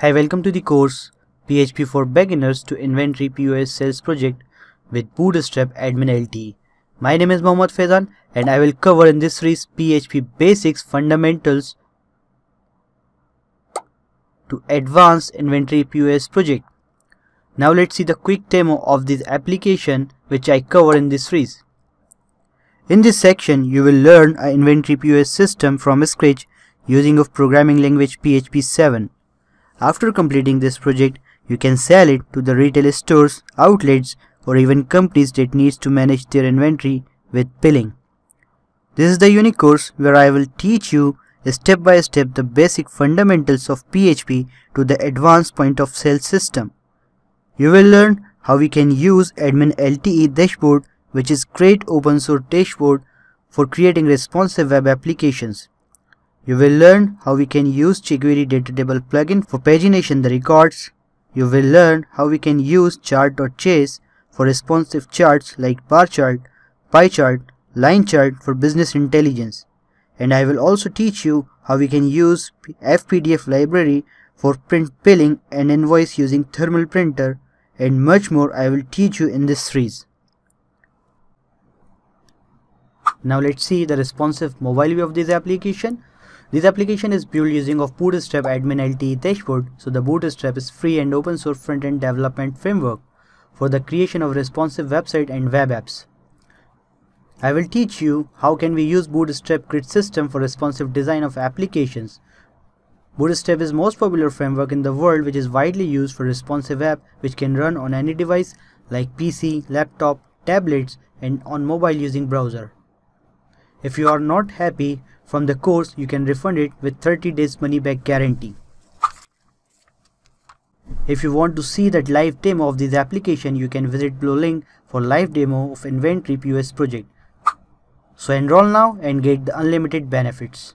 Hi, welcome to the course PHP for Beginners to Inventory POS Sales Project with Bootstrap Admin LTE. My name is Mohammad Faizan and I will cover in this series PHP Basics Fundamentals to Advanced Inventory POS Project. Now let's see the quick demo of this application which I cover in this series. In this section, you will learn an inventory POS system from scratch using of programming language PHP 7. After completing this project, you can sell it to the retail stores, outlets or even companies that needs to manage their inventory with billing. This is the unique course where I will teach you step by step the basic fundamentals of PHP to the advanced point of sale system. You will learn how we can use admin LTE dashboard which is great open source dashboard for creating responsive web applications. You will learn how we can use jQuery data table plugin for pagination the records. You will learn how we can use chart.js for responsive charts like bar chart, pie chart, line chart for business intelligence. And I will also teach you how we can use FPDF library for print billing and invoice using thermal printer and much more I will teach you in this series. Now let's see the responsive mobile view of this application. This application is built using of Bootstrap Admin LTE dashboard, so the Bootstrap is free and open source front-end development framework for the creation of responsive website and web apps. I will teach you how can we use Bootstrap grid system for responsive design of applications. Bootstrap is most popular framework in the world which is widely used for responsive app which can run on any device like PC, laptop, tablets and on mobile using browser. If you are not happy from the course, you can refund it with 30 days money back guarantee. If you want to see that live demo of this application, you can visit below link for live demo of Inventory POS project. So enroll now and get the unlimited benefits.